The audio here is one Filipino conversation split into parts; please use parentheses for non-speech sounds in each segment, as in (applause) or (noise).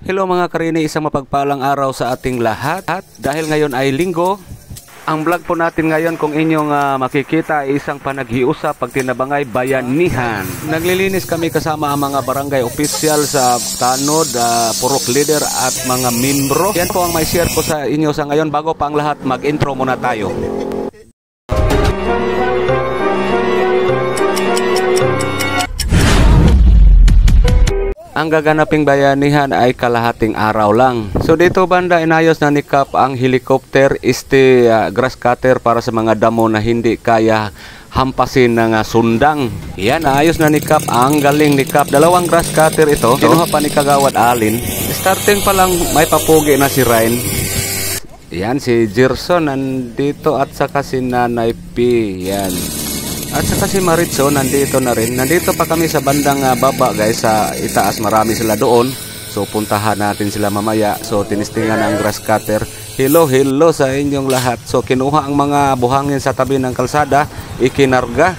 Hello mga karini, isang mapagpalang araw sa ating lahat. At dahil ngayon ay linggo, ang vlog po natin ngayon kung inyong ah, makikita ay isang panaghiusap pag tinabangay bayanihan. Naglilinis kami kasama ang mga barangay official sa Tanod, ah, Purok Leader at mga membro. Yan po ang may share ko sa inyo sa ngayon. Bago pa ang lahat, mag-intro muna tayo. Ang gaganaping bayanihan ay kalahating araw lang. So dito banda inayos na ni Kap ang helicopter este uh, grass cutter para sa mga damo na hindi kaya hampasin ng uh, sundang. Yan, ayos na ni Kap. Ang galing ni Kap. Dalawang grass cutter ito. Kinuha pa ni Kagawad Alin. Starting pa lang may papugi na si Ryan. Yan, si Gerson nandito at saka si Nanay P. Yan. At saka si Maritzo nandito na rin. Nandito pa kami sa bandang ah, baba guys sa itaas. Marami sila doon. So puntahan natin sila mamaya. So tinistingan ang grass cutter. Hello, hello sa inyong lahat. So kinuha ang mga buhangin sa tabi ng kalsada. Ikinarga.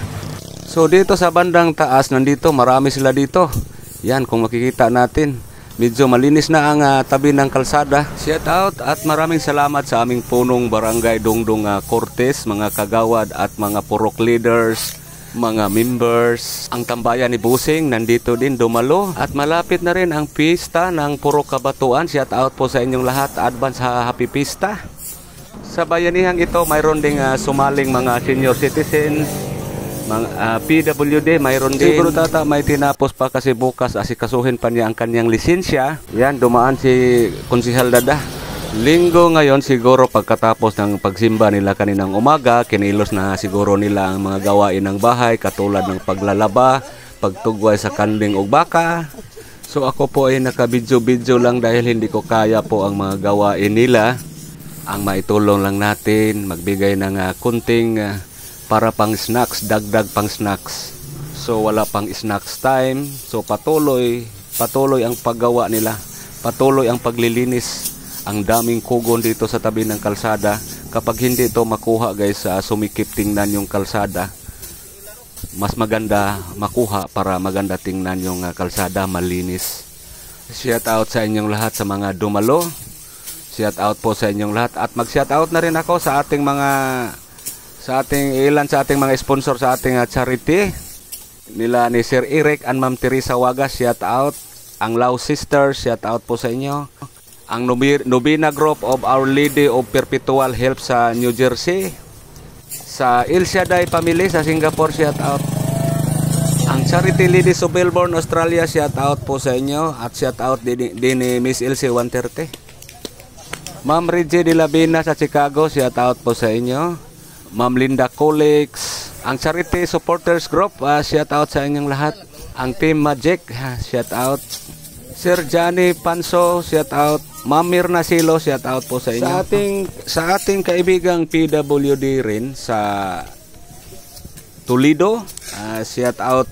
So dito sa bandang taas nandito marami sila dito. Yan kung makikita natin. Medyo malinis na ang ah, tabi ng kalsada. Shout out at maraming salamat sa aming punong barangay Dongdong uh, Cortes, mga kagawad at mga purok leaders, mga members. Ang tambayan ni Busing nandito din dumalo at malapit na rin ang pista ng Purok Kabatuan. Shout out po sa inyong lahat. Advance ha happy pista. Sa bayanihang ito, mayroon ding ah, sumaling mga senior citizens, mga ah, PWD, mayroon din. Siguro tata may tinapos pa kasi bukas asikasuhin pa niya ang kanyang lisensya. Yan, dumaan si Konsihal Dada. Linggo ngayon siguro pagkatapos ng pagsimba nila kaninang umaga, kinilos na siguro nila ang mga gawain ng bahay katulad ng paglalaba, pagtugway sa kanding ug baka. So ako po ay nakabidyo-bidyo lang dahil hindi ko kaya po ang mga gawain nila. Ang maitulong lang natin, magbigay ng ah, kunting ah, para pang snacks, dagdag pang snacks. So wala pang snacks time. So patuloy, patuloy ang paggawa nila. Patuloy ang paglilinis. Ang daming kugon dito sa tabi ng kalsada. Kapag hindi ito makuha guys, sa sumikip tingnan yung kalsada. Mas maganda makuha para maganda tingnan yung ah, kalsada, malinis. Shout out sa inyong lahat sa mga dumalo. Shout out po sa inyong lahat at mag-shout out na rin ako sa ating mga sa ating ilan sa ating mga sponsor sa ating uh, charity? Nila ni Sir Eric and Ma'am Teresa Wagas shout out. Ang Lao Sisters shout out po sa inyo. Ang Nubi- Nubina Group of Our Lady of Perpetual Help sa New Jersey. Sa Il Shaddai Family sa Singapore shout out. Ang Charity Ladies of Melbourne, Australia shout out po sa inyo. At shout out din, din ni Miss Ilse 130 Ma'am Reggie de la Vina sa Chicago shout out po sa inyo Ma'am Linda Colix, ang Charity Supporters Group, uh, shout out sa inyong lahat. Ang Team Magic, shout out. Sir Johnny Panso, shout out. Ma'am Mirna Silo, shout out po sa inyo. Sa ating sa ating kaibigang PWD rin sa Toledo, uh, shout out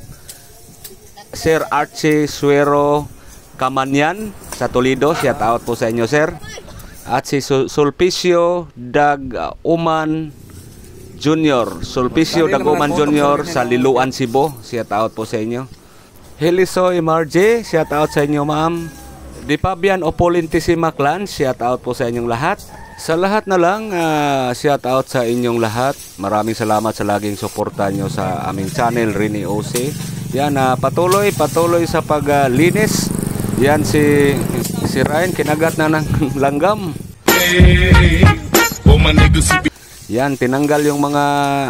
Sir Archie Suero Kamanyan sa Toledo, shout out po sa inyo, sir. At si Sul- Sulpicio Dag Uman Junior, Sulpicio Daguman Junior sa Liluan, Cebu. Shout out po sa inyo. Helisoy Marje, shout out sa inyo ma'am. Di Fabian Opolintissima Clan, shout out po sa inyong lahat. Sa lahat na lang, ah, shout out sa inyong lahat. Maraming salamat sa laging suporta nyo sa aming channel, Rini OC. Yan, ah, patuloy, patuloy sa paglinis. Yan si, si Ryan, kinagat na ng (laughs) langgam. Yan, tinanggal yung mga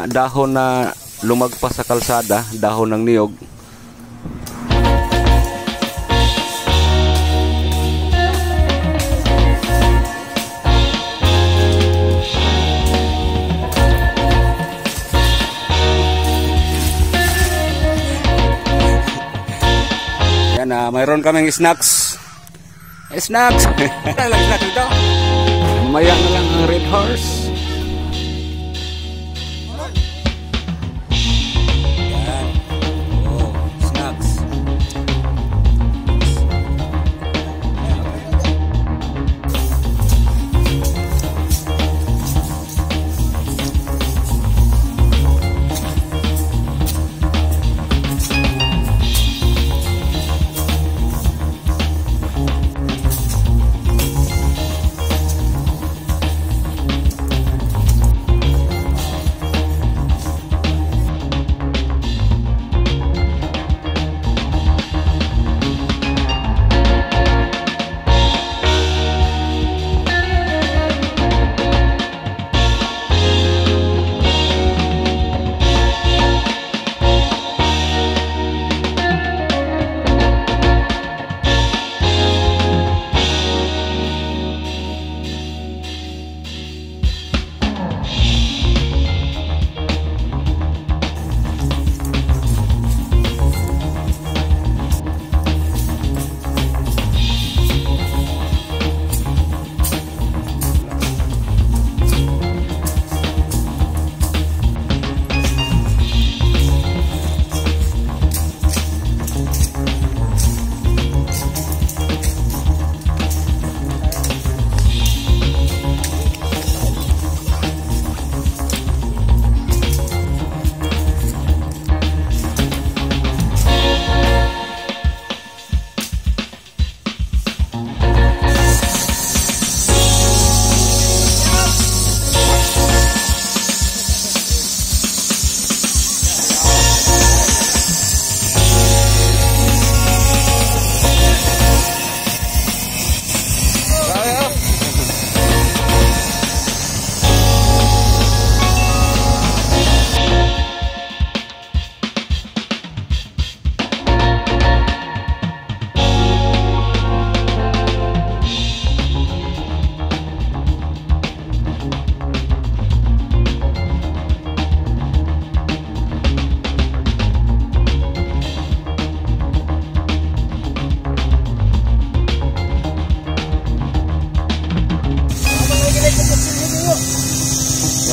dahon na lumagpas sa kalsada, dahon ng niyog. Yan, ah, mayroon kaming snacks. Snacks! Lang (laughs) snacks dito. Mamaya na lang ang red horse.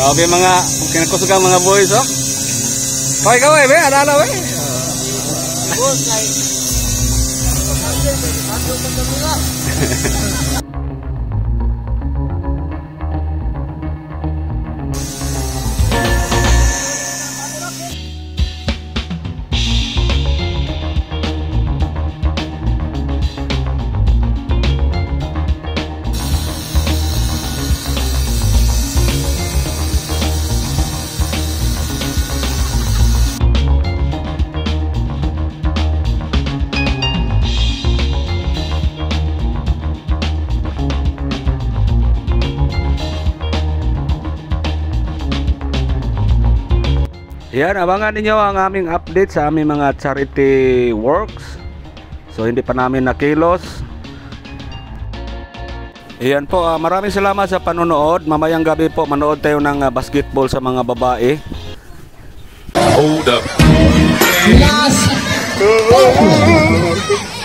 Grabe mga kinakusugang mga boys, oh. Kaway, kaway, be, alala, be. Boss, kay... Yan, abangan ninyo ang aming update sa aming mga charity works. So hindi pa namin nakilos. Iyan po, ah, maraming salamat sa panonood. Mamayang gabi po manood tayo ng ah, basketball sa mga babae. Hold up. Last. (laughs)